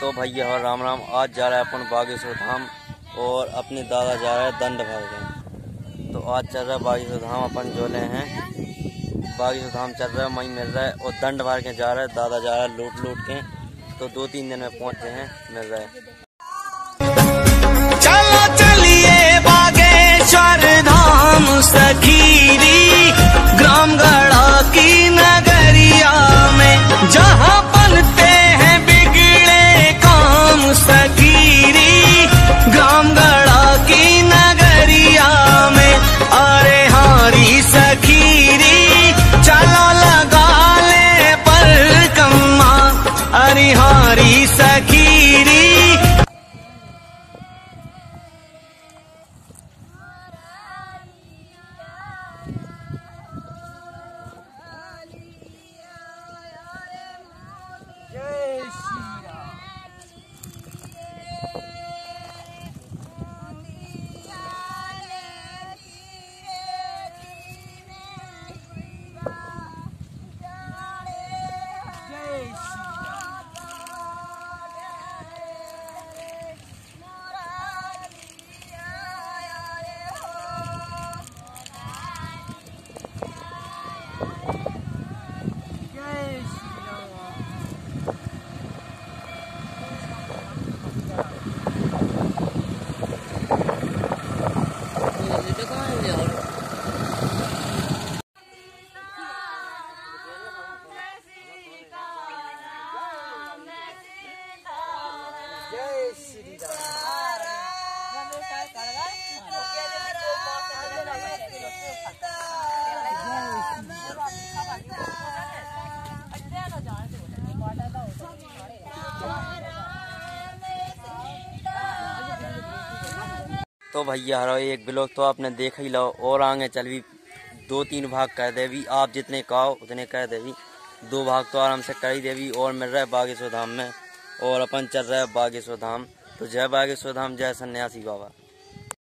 तो भैया और राम राम, आज जा रहा है अपन बागेश्वर धाम और अपने दादा जा रहा है दंड भर गए तो आज चल रहा है बागेश्वर धाम, अपन जो ले हैं। बागेश्वर धाम चल रहा है वहीं मिल रहा है और दंड भर के जा रहा है, दादा जा रहा है लूट लूट के। तो दो तीन दिन में पहुँचे हैं, मिल रहा है। हारी तो भैया, हरो एक ब्लॉग तो आपने देख ही लो और आगे चल भी दो तीन भाग कर दे भी। आप जितने कहो, उतने कर दे भी। दो भाग तो आराम से कर ही दे भी। और मिल रहा है बागेश्वर धाम में। और अपन चल रहे हैं बागेश्वर धाम। तो जय बागेश्वर धाम जय सन्यासी बाबा।